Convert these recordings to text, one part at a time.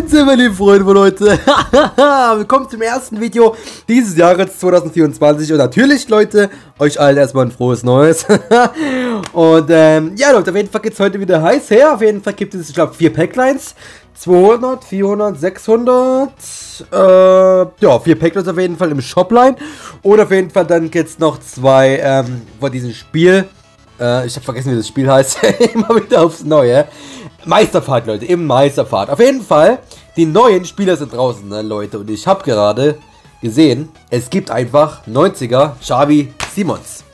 Moin, meine Freunde von heute. Willkommen zum ersten Video dieses Jahres 2024. Und natürlich, Leute, euch allen erstmal ein frohes Neues. und ähm, ja, Leute, auf jeden Fall geht es heute wieder heiß her. Auf jeden Fall gibt es, ich glaube, vier Packlines. 200, 400, 600. Äh, ja, vier Packlines auf jeden Fall im Shopline. Und auf jeden Fall dann gibt es noch zwei ähm, von diesem Spiel. Äh, ich habe vergessen, wie das Spiel heißt. Immer wieder aufs Neue. Meisterfahrt, Leute, im Meisterfahrt. Auf jeden Fall, die neuen Spieler sind draußen, ne, Leute. Und ich habe gerade gesehen, es gibt einfach 90er Xavi Simons.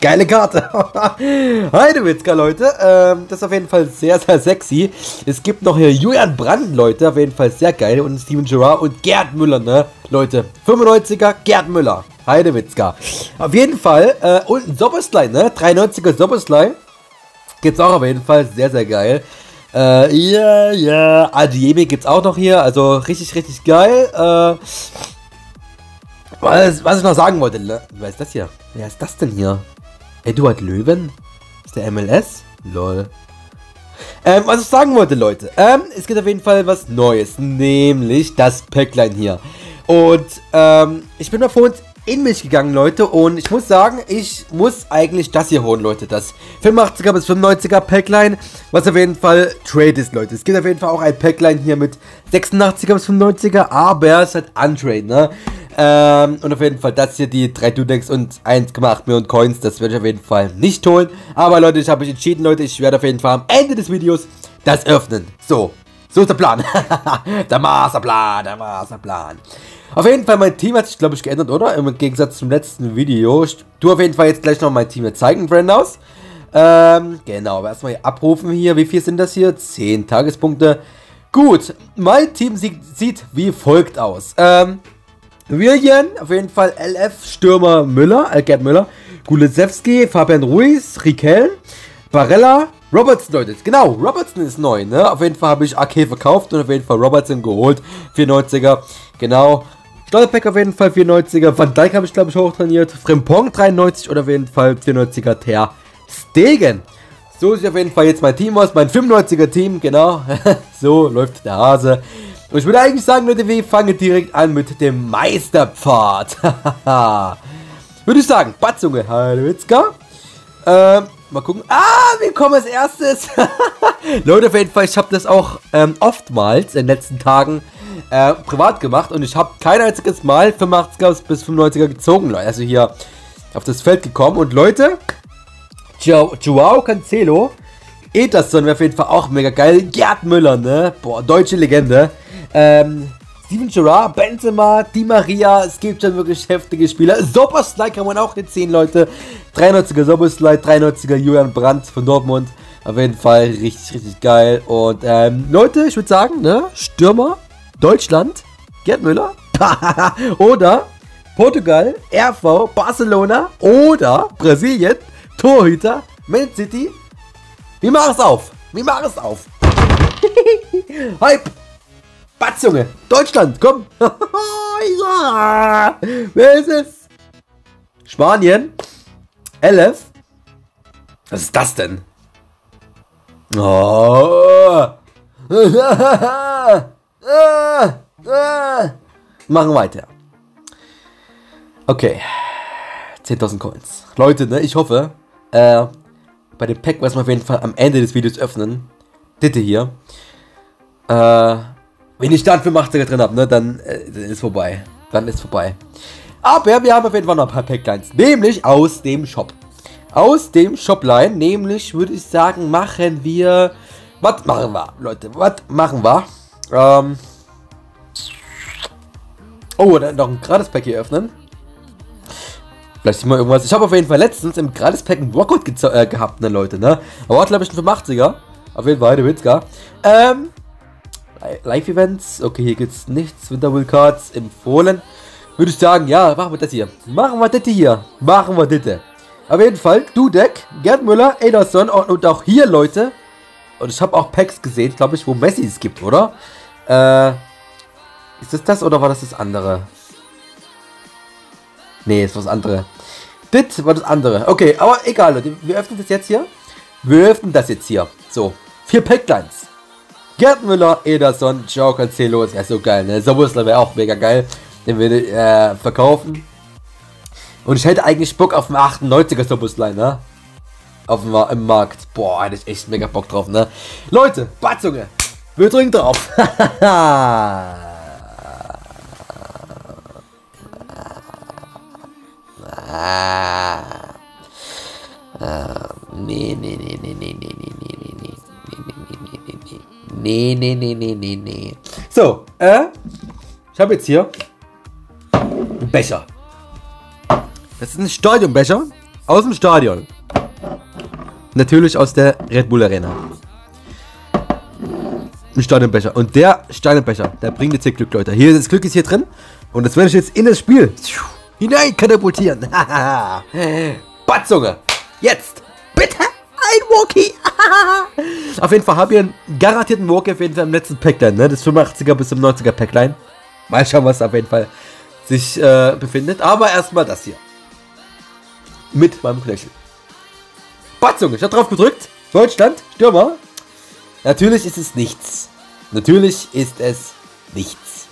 Geile Karte. Heidewitzka, Leute. Ähm, das ist auf jeden Fall sehr, sehr sexy. Es gibt noch hier Julian Brandt, Leute. Auf jeden Fall sehr geil. Und Steven Gerrard und Gerd Müller, ne? Leute, 95er Gerd Müller. Heidewitzka. Auf jeden Fall. Äh, und ein Soboslai, ne? 93er Soboslai. Gibt's auch auf jeden Fall. Sehr, sehr geil. Äh, ja, ja. Adiemi gibt's auch noch hier. Also richtig, richtig geil. Äh, was, was ich noch sagen wollte. Ne? Wer ist das hier? Wer ist das denn hier? Eduard Löwen? Ist der MLS? Lol. Ähm, was ich sagen wollte, Leute. Ähm, es gibt auf jeden Fall was Neues. Nämlich das Packline hier. Und, ähm, ich bin mal uns in mich gegangen, Leute. Und ich muss sagen, ich muss eigentlich das hier holen, Leute. Das 85er bis 95er Packline, was auf jeden Fall Trade ist, Leute. Es gibt auf jeden Fall auch ein Packline hier mit 86er bis 95er, aber es hat Untrade, ne? Ähm, und auf jeden Fall das hier, die 3 Dudex und 1,8 Millionen Coins, das werde ich auf jeden Fall nicht holen. Aber Leute, ich habe mich entschieden, Leute, ich werde auf jeden Fall am Ende des Videos das öffnen. So, so ist der Plan. der Masterplan, der Masterplan. Auf jeden Fall, mein Team hat sich, glaube ich, geändert, oder? Im Gegensatz zum letzten Video. Ich tue auf jeden Fall jetzt gleich noch mein Team zeigen, Brandhaus. Ähm, genau, erstmal hier abrufen hier. Wie viel sind das hier? 10 Tagespunkte. Gut, mein Team sieht, sieht wie folgt aus. Ähm, William, auf jeden Fall LF, Stürmer Müller, äh, Gerd Müller, Gulesewski, Fabian Ruiz, Riquel, Barella, Robertson, Leute. Genau, Robertson ist neu, ne? Auf jeden Fall habe ich AK verkauft und auf jeden Fall Robertson geholt. 94er, genau. Stolperpack auf jeden Fall 94er. Van Dijk habe ich, glaube ich, hochtrainiert. Frimpong 93 oder auf jeden Fall 94er Ter Stegen. So sieht auf jeden Fall jetzt mein Team aus. Mein 95er Team, genau. so läuft der Hase. Und ich würde eigentlich sagen, Leute, wir fangen direkt an mit dem Meisterpfad. würde ich sagen, Batzunge, Heidewitzka. Ähm, mal gucken. Ah, wir kommen als erstes. Leute, auf jeden Fall, ich habe das auch ähm, oftmals in den letzten Tagen äh, privat gemacht. Und ich habe kein einziges Mal 85er bis 95er gezogen. Also hier auf das Feld gekommen. Und Leute, Joao Cancelo, Ederson wäre auf jeden Fall auch mega geil. Gerd Müller, ne? Boah, deutsche Legende. Ähm, Steven Gerrard, Benzema, Di Maria, es gibt schon wirklich heftige Spieler. Soboslai kann man auch jetzt sehen, Leute. 93er Soboslai, 93er Julian Brandt von Dortmund. Auf jeden Fall richtig, richtig geil. Und ähm, Leute, ich würde sagen, ne, Stürmer, Deutschland, Gerd Müller. oder Portugal, RV, Barcelona oder Brasilien, Torhüter, Man City. Wir machen es auf. Wir machen es auf. Hype. Batzunge! Deutschland, komm! Wer ist es? Spanien? Elf? Was ist das denn? Oh. Machen weiter. Okay. 10.000 Coins. Leute, ne, ich hoffe, äh, bei dem Pack, was wir auf jeden Fall am Ende des Videos öffnen, bitte hier, äh, wenn ich dann für 80er drin habe, ne, dann, äh, dann ist vorbei. Dann ist vorbei. Aber wir haben auf jeden Fall noch ein paar Packlines. Nämlich aus dem Shop. Aus dem Shopline. Nämlich würde ich sagen, machen wir. Was machen wir, Leute? Was machen wir? Ähm. Oh, dann noch ein Gratis-Pack hier öffnen. Vielleicht mal irgendwas. Ich habe auf jeden Fall letztens im Gratis-Pack ein Rockout äh, gehabt, ne, Leute, ne? Aber glaube ich, ein 85er. Auf jeden Fall, der Witzka. Ähm. Live-Events. Okay, hier gibt es nichts. Winterwill Cards empfohlen. Würde ich sagen, ja, machen wir das hier. Machen wir das hier. Machen wir das. Auf jeden Fall, Dudek, Gerd Müller, Ederson und auch hier, Leute. Und ich habe auch Packs gesehen, glaube ich, wo Messi es gibt, oder? Äh, ist das das oder war das das andere? Nee, ist was andere. Das war das andere. Okay, aber egal, Leute. Wir öffnen das jetzt hier. Wir öffnen das jetzt hier. So, vier Packlines. Gerd Müller, Ederson, Joe Cancelo ist ja so geil, ne? Sobusler wäre auch mega geil. Den würde ich äh, verkaufen. Und ich hätte eigentlich Bock auf den 98er Sobusler, ne? Auf dem im Markt. Boah, hätte ich echt mega Bock drauf, ne? Leute, Batzunge, wir drücken drauf. Nee, nee, nee, nee, nee, nee, nee, nee, nee, nee, nee, nee, nee, nee, nee, nee, nee, nee. So, äh, ich habe jetzt hier einen Becher. Das ist ein Stadionbecher aus dem Stadion. Natürlich aus der Red Bull Arena. Ein Stadionbecher. Und der Stadionbecher, der bringt jetzt hier Glück, Leute. Hier, das Glück ist hier drin. Und das werde ich jetzt in das Spiel hinein katapultieren. Batzunge. Jetzt. Bitte. Ein Walkie. auf jeden Fall habe ich einen garantierten Walkie auf jeden Fall im letzten Packline. Ne? Das 85er bis zum 90er Packline. Mal schauen, was auf jeden Fall sich äh, befindet. Aber erstmal das hier. Mit meinem Knöchel. Batzunge. Ich habe drauf gedrückt. Deutschland. Stürmer. Natürlich ist es nichts. Natürlich ist es nichts.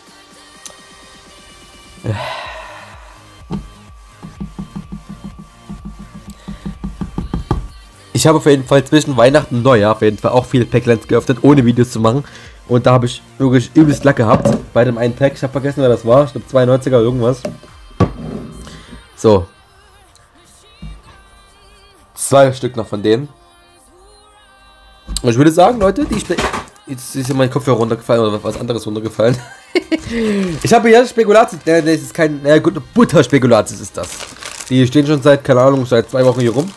Ich habe auf jeden Fall zwischen Weihnachten und Neujahr auf jeden Fall auch viele Packlines geöffnet, ohne Videos zu machen. Und da habe ich wirklich übelst Lack gehabt bei dem einen Pack. Ich habe vergessen, wer das war. Ich glaube 92er oder irgendwas. So. Zwei Stück noch von denen. Und ich würde sagen, Leute, die Spe Jetzt ist ja mein Kopfhörer runtergefallen oder was anderes runtergefallen. ich habe hier Spekulatius. Ne, das ist kein. Na gut, Butterspekulatius ist das. Die stehen schon seit, keine Ahnung, seit zwei Wochen hier rum.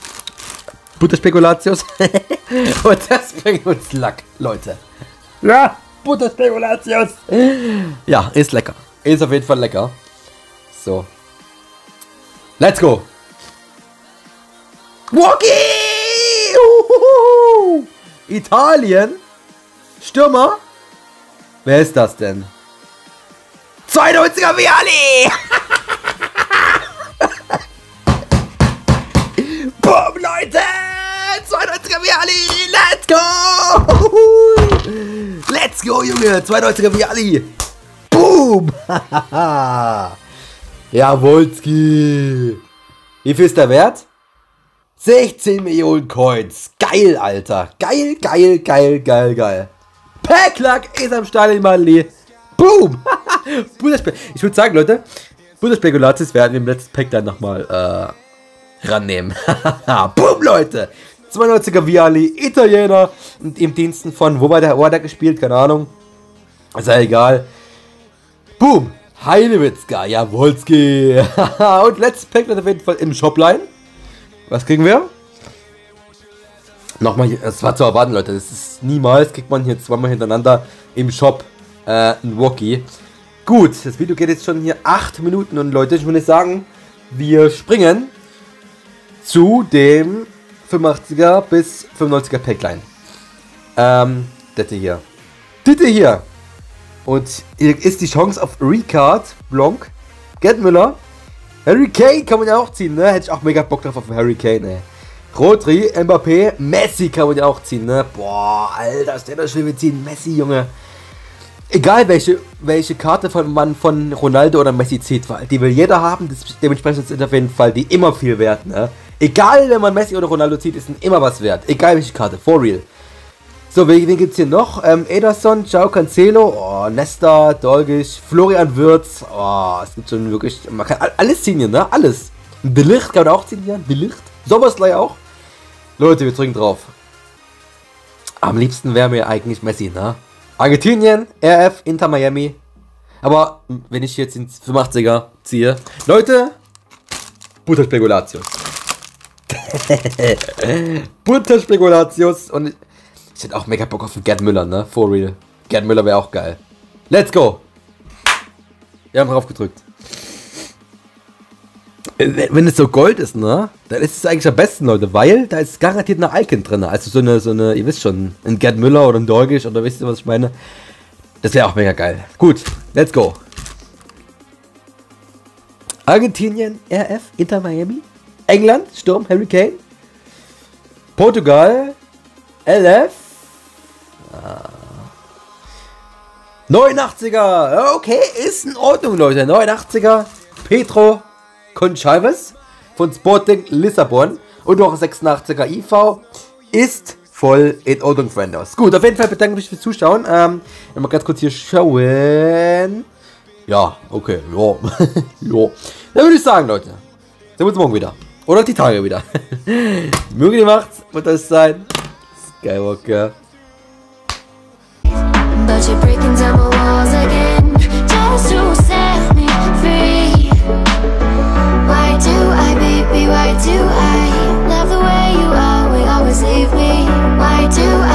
Butterspekulatius. Und das bringt uns Lack, Leute. Ja, Butterspekulatius. Ja, ist lecker. Ist auf jeden Fall lecker. So. Let's go. Walkie! Uhuhu. Italien? Stürmer? Wer ist das denn? 92er Viali! Boom, Leute! 92er Viali! Let's go! Let's go, Junge! 92er Viali! Boom! Jawolski! Wie viel ist der Wert? 16 Millionen Coins. Geil, Alter. Geil, geil, geil, geil, geil. Packlack ist am Stadion, Madli. Boom! ich würde sagen, Leute, Bundesspekulatius werden wir im letzten Pack dann nochmal äh, rannehmen. Boom, Leute! 92er Viali, Italiener und im Diensten von, wo war der, wo hat er gespielt? Keine Ahnung. Ja egal. Boom! Heinewitzka, Jawolski. und letztes Pack auf jeden Fall im Shopline. Was kriegen wir? Nochmal, es war zu erwarten, Leute. Das ist niemals, kriegt man hier zweimal hintereinander im Shop äh, ein Walkie. Gut, das Video geht jetzt schon hier 8 Minuten und Leute, ich würde sagen, wir springen zu dem 85er bis 95er Packline. Ähm, das hier. Das hier. Und hier ist die Chance auf Recard, Blanc, Gerd Müller, Harry Kane kann man ja auch ziehen, ne? Hätte ich auch mega Bock drauf auf Harry Kane, ey. Rodri, Mbappé, Messi kann man ja auch ziehen, ne? Boah, Alter, ist der das schön, wir ziehen Messi, Junge. Egal welche, welche Karte von man von Ronaldo oder Messi zieht, weil die will jeder haben, dementsprechend sind auf jeden Fall die immer viel wert, ne? Egal, wenn man Messi oder Ronaldo zieht, ist immer was wert. Egal welche Karte, for real. So, wen, wen gibt's hier noch? Ähm, Ederson, Ciao Cancelo, oh, Nesta, Dolgisch, Florian Würz. Oh, es gibt schon wirklich, man kann alles ziehen hier, ne? Alles. Delicht kann man auch ziehen hier, Delicht. Sommersley auch. Leute, wir drücken drauf. Am liebsten wäre mir eigentlich Messi, ne? Argentinien, RF, Inter Miami. Aber wenn ich jetzt ins 85er ziehe. Leute, Butterspekulatius. Butterspekulatius und ich hätte auch mega Bock auf Gerd Müller, ne? For real. Gerd Müller wäre auch geil. Let's go! Wir haben drauf gedrückt. Wenn es so Gold ist, ne? Dann ist es eigentlich am besten, Leute, weil da ist garantiert eine Icon drin. Also so eine, so eine, ihr wisst schon, ein Gerd Müller oder ein Dorgisch oder wisst ihr, was ich meine? Das wäre auch mega geil. Gut, let's go. Argentinien, RF, Inter Miami. England, Sturm, Harry Kane. Portugal, LF, 89er. Okay, ist in Ordnung, Leute. 89er. Petro Conchalves von Sporting Lissabon. Und noch 86er IV ist voll in Ordnung, Freunde. Gut, auf jeden Fall bedanke ich mich fürs Zuschauen. Ähm, mal ganz kurz hier schauen. Ja, okay, ja. ja. Dann würde ich sagen, Leute. Sehen wir uns morgen wieder. Oder die Tage wieder. Möge die Macht wird das sein. Skywalker. you're breaking down my walls again. Just to set me free. Why do I, baby, why do I Love the way you are, we always leave me. Why do I